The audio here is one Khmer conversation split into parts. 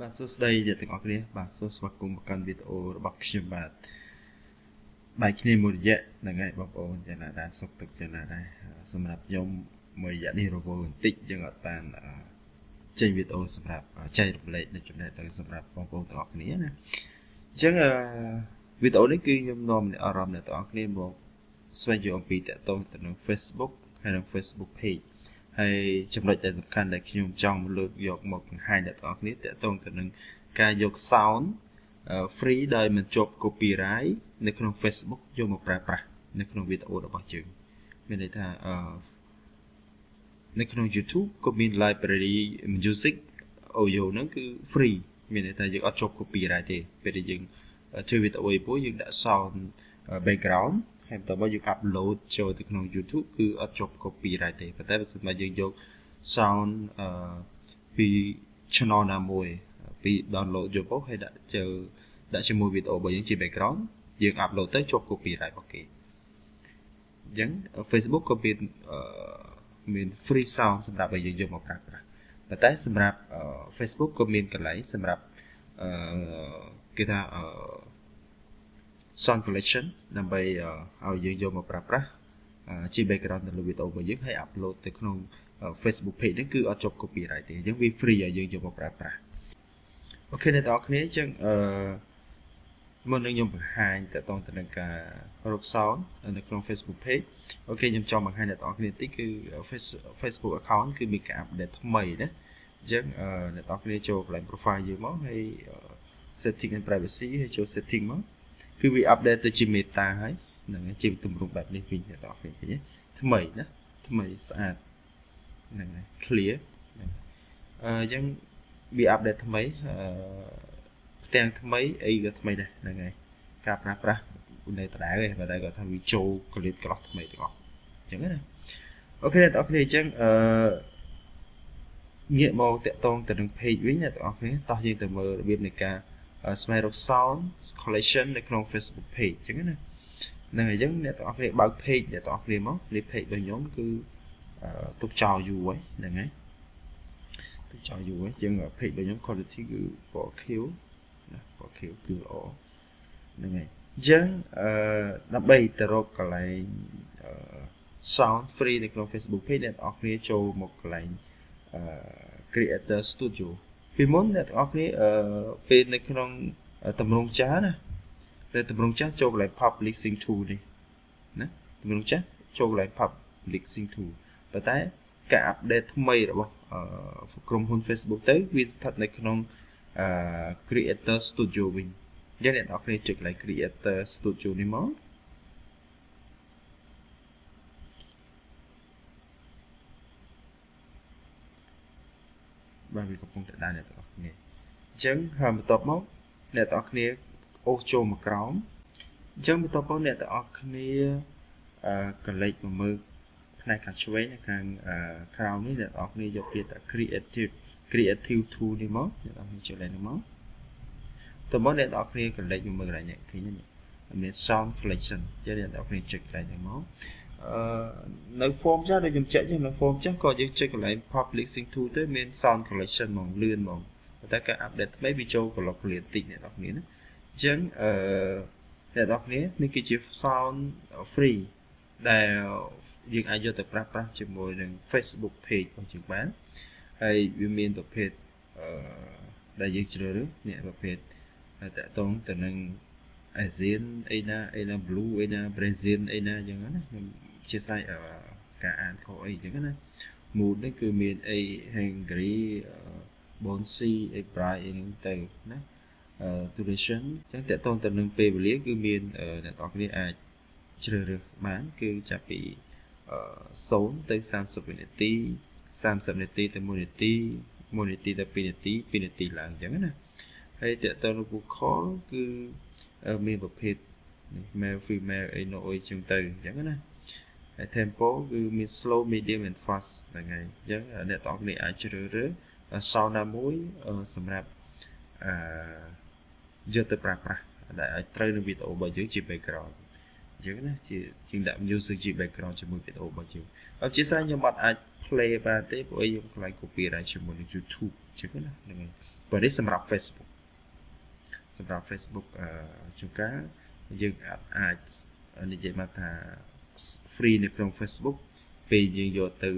បាទសួស្តីអ្នកទាំងអស់គ្នាបាទសូមស្វាគមន៍មកកាន់វីដេអូរបស់ខ្ញុំបាទបាយគ្នាមួយរយៈហ្នឹងហើយបងប្អូនយ៉ាងណាដែរសុខទុក្ខយ៉ាងណាដែរសម្រាប់ខ្ញុំមួយរយៈនេះរវល់បន្តិចយើងអត់បានចេញវីដេអូសម្រាប់ចែករំលែកនៅចំណេះទៅសម្រាប់បងប្អូនទាំងអស់គ្នាណាអញ្ចឹងវីដេអូនេះគឺខ្ញុំនាំអារម្មណ៍អ្នកទាំងអស់គ្នាមកស្វែងយល់អំពីតកតងទៅនឹង Facebook ហើយនិង Facebook page ហើយចំណុចដែលសំខាន់ដែលខ្ញុំចង់លើកយកមកបង្ហាញដល់អ្នកនរគ្នាតកតងទៅនឹងការយក sound free ដោយមិនជាប់ copyright នៅក្នុង Facebook យកមកប្រើប្រាស់នៅក្នុងវីដេអូរបស់យើងមានន័យថាអឺនៅក្នុង YouTube ក៏មាន library music audio ហ្នឹងគឺ free មានន័យថាយើងអត់ជាប់ copyright ទេពេលដែលយើងធ្វើវីដេអូឯពោះយើងដាក់ sound background ហើយបន្តមកយើង upload ចូលទៅក្នុង YouTube គឺអត់ជាប់ copyright ទេប៉ុន្តែបើសិនមកយើងយក sound អឺពី channel ណាមួយពី download យកមកហើយដាក់ចូលដាក់ជាមួយវីដេអូរបស់យើងជា background យើង upload ទៅជាប់ copyright របស់គេអញ្ចឹង Facebook ក៏មានមាន free sound សម្រាប់ឲ្យយើងយកមកប្រើប្រាស់ប៉ុន្តែសម្រាប់ Facebook ក៏មានកន្លែងសម្រាប់អឺគេថាអឺ sound collection ដើម្បីឲ្យយើងយកមកប្រើប្រាស់ជា background នៅលើវីដេអូរបស់យើងហើយ upload ទៅក្នុង Facebook page ហ្នឹងគឺអត់ជាប់ copyright ទេអញ្ចឹងវា free ឲ្យយើងយកមកប្រើប្រាស់អូខេអ្នកនរគ្នាអញ្ចឹងអឺមុននឹងខ្ញុំបង្ហាញតទៅទៅនឹងការរក sound នៅក្នុង Facebook page អូខេខ្ញុំចង់បង្ហាញអ្នកនរគ្នាតិចគឺ Facebook account គឺមានការ update ថ្មីណាអញ្ចឹងអ្នកនរគ្នាចូលកន្លែង profile យើងមកហើយ setting and privacy ហើយចូល setting មក គឺវា update ទៅជា meta ហើយហ្នឹងជាទម្រង់បែបនេះវិញអ្នកនរឃើញឃើញថ្មីណាថ្មីស្អាតហ្នឹងហើយ clear ហ្នឹងអឺអញ្ចឹងវា update ថ្មីអឺផ្ទាំងថ្មីអីក៏ថ្មីដែរហ្នឹងហើយការប្រើប្រាស់នៅដដែលឯងបើតែគាត់ថាវាចូលកលិតក្រោះថ្មីទាំងអស់អញ្ចឹងណាអូខេអ្នកនរគ្នាអញ្ចឹងអឺងាកមកតាក់ទងទៅនឹង page វិញអ្នកនរគ្នាតោះយើងទៅមើលរបៀបនៃការ ស្វែងរក sound collection នៅក្នុង Facebook page អញ្ចឹងណាហ្នឹងហើយអញ្ចឹងអ្នកទាំងអស់គ្នាបើក page អ្នកទាំងអស់គ្នាមកលេខ page របស់ខ្ញុំគឺទុកចោលយូរហើយហ្នឹងហើយទុកចោលយូរហើយជាង page របស់ខ្ញុំ quality គឺពណ៌ខៀវណាពណ៌ខៀវគឺល្អហ្នឹងហើយអញ្ចឹងអឺដើម្បីទៅរកកន្លែង sound free នៅក្នុង Facebook page អ្នកទាំងអស់គ្នាចូលមកកន្លែងអឺ Creator Studio ពីមុនអ្នកទាំងអស់គ្នាអឺពេលនៅក្នុងតម្រងចាស់ណាពេលតម្រងចាស់ចូលកន្លែង public sync tool នេះណាតម្រងចាស់ចូលកន្លែង public sync tool ប៉ុន្តែការអាប់ដេតថ្មីរបស់ក្រុមហ៊ុន Facebook ទៅវាស្ថិតនៅក្នុងអឺ Creator Studio វិញអញ្ចឹងអ្នកនរគ្នាចុចកន្លែង Creator Studio នេះមកបាទវាកំពុងតែ ដើរអ្នកទាំងអស់គ្នាអញ្ចឹងហើយបន្ទាប់មកអ្នកទាំងអស់គ្នាអូសចូលមកក្រោមអញ្ចឹងបន្ទាប់មកអ្នកទាំងអស់គ្នាអឺកលេចមកមើលផ្នែកខាងឆ្វេងខាងក្រោមនេះអ្នកទាំងអស់គ្នាយកពាក្យថា creative creative tool នេះមកអ្នកទាំងអស់គ្នាចុចលេខនេះមកតើមកអ្នកទាំងអស់គ្នាកលេចមកមើលកន្លែងនេះឃើញទេមាន sound collection ចឹងអ្នកទាំងអស់គ្នាចុចកន្លែងនេះមកអឺ នៅ form ចាស់ដូចខ្ញុំចែកចឹងនៅ form ចាស់ក៏យើងចុចកន្លែង public sync tool ទៅមាន sound collection ហ្មងលឿនហ្មងតែការ update ថ្មីវាចូលក្លុកក្លៀនតិចអ្នកនរគ្នាណាអញ្ចឹងអឺអ្នកនរគ្នានេះគឺជា sound free ដែលយើងអាចយកទៅប្រើប្រាស់ជាមួយនឹង Facebook page របស់យើងបានហើយវាមានប្រភេទអឺដែលយើងជ្រើសរើសនេះប្រភេទតកតងទៅនឹង Asian អីណាអីណា Blue អីណា Brazil អីណាអញ្ចឹងណាខ្ញុំ អធិស្ឋានការអានខុសអីអញ្ចឹងណា mood នេះគឺមានអី Hungary Bonsi អី Bright អីហ្នឹងទៅណា duration អញ្ចឹងតកតងទៅនឹងពេលវេលាគឺមានអ្នកនរគ្នាអាចជ្រើសរើសបាន គឺចាប់ពី0ទៅ30វិនាទី30នាទីទៅ1នាទី1នាទីទៅ2នាទី2នាទីឡើងអញ្ចឹងណាហើយតកតទៅ Google គឺមានប្រភេទ male female អីនោះអីចឹងទៅអញ្ចឹងណាហើយ tempo គឺមាន slow medium and fast ហ្នឹងហើយអញ្ចឹងអ្នកទាំងគ្នាអាចជ្រើសរើស sound ណាមួយសម្រាប់អឺយកទៅប្រើប្រាស់ដែលឲ្យត្រូវនឹងវីដេអូរបស់យើងជា background អញ្ចឹងណាជាជាងដាក់ music ជា background ជាមួយវីដេអូរបស់យើងអត់ជាស្អីខ្ញុំអត់អាច play បានទេព្រោះយើងខ្លាច copyright ជាមួយនឹង YouTube អញ្ចឹងណាហ្នឹងហើយបើនេះសម្រាប់ Facebook សម្រាប់ Facebook អឺជួនកាលយើងអាចនិយាយមកថា free នៅក្នុង Facebook ពេលយើងយកទៅ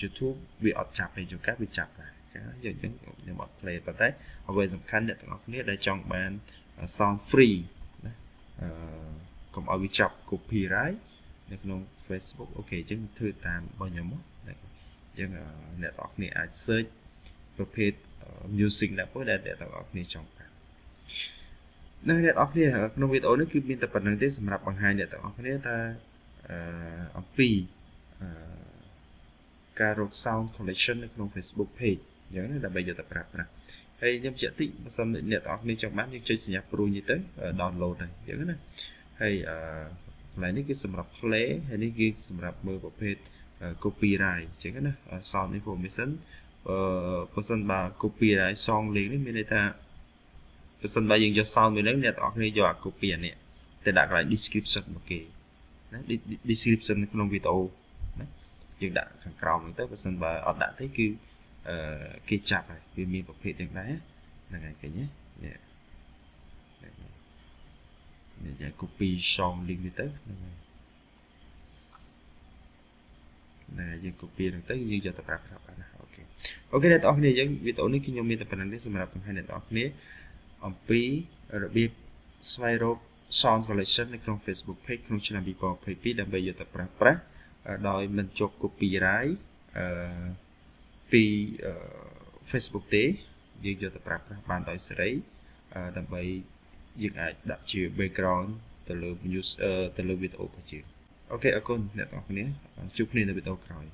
YouTube វាអត់ចាប់ទេជួនកាលវាចាប់ដែរចឹងយើងយើងខ្ញុំអត់ play ប៉ុន្តែអ្វីសំខាន់អ្នកទាំងអស់គ្នាដែលចង់បាន sound free ណាអឺកុំឲ្យវាចាប់ copyright នៅក្នុង Facebook អូខេអញ្ចឹងធ្វើតាមរបស់ខ្ញុំមកអញ្ចឹងអ្នកទាំងអស់គ្នាអាច search ប្រភេទ music level ដែលអ្នកទាំងអស់គ្នាចង់បា ននៅអ្នកទាំងអស់គ្នាក្នុងវីដេអូនេះគឺមានតែប៉ុណ្្នឹងទេសម្រាប់បង្ហាញអ្នកទាំងអស់គ្នាថាអឺអំពីអឺការរក sound collection នៅក្នុង Facebook page អញ្ចឹងណាដើម្បីយកទៅប្រើប្រាស់ហើយខ្ញុំជិះតិចបើសិនអ្នកទាំងអស់គ្នាចង់បានយើងចុចសញ្ញាព្រួយនេះទៅ download ហើយអញ្ចឹងណាហើយអឺកន្លែងនេះគឺសម្រាប់ play ហើយនេះគឺសម្រាប់មើលប្រភេទ copyright អញ្ចឹងណា sound information អឺបើសិនបើ copyright song លេងនេះមានន័យថា បើសិនបើយើងយក sound មួយហ្នឹងអ្នកទាំងអស់គ្នាយកអា copy អានេះទៅដាក់កន្លែង description មកគេណា description ក្នុងវីដេអូណាយើងដាក់ខាងក្រោមហ្នឹងទៅបើសិនបើអត់ដាក់ទេគឺអឺគេចាប់ហើយវាមានប្រភេទទាំងដែរហ្នឹងហើយឃើញទេនេះនេះយក copy song link នេះទៅហ្នឹងហើយណាយើង copy ហ្នឹងទៅយើងយកទៅប្រើប្រាស់បានណា OK OK អ្នកទាំងអស់គ្នាយើងវីដេអូនេះខ្ញុំមានតែប៉ុណ្្នឹងទេសម្រាប់បង្ហាញអ្នកទាំងអស់គ្នា អំពីរបៀបស្វែងរក sound collection នៅក្នុង Facebook page ក្នុងឆ្នាំ2022ដើម្បីយកទៅប្រើប្រាស់ដោយមិនជាប់ copyright អឺពី Facebook ទេយើងយកទៅប្រើប្រាស់បានដោយសេរីដើម្បីយើងអាចដាក់ជា background ទៅលើ news ទៅលើវីដេអូរបស់យើងអូខេអរគុណអ្នកទាំងអស់គ្នាជួបគ្នានៅវីដេអូក្រោយ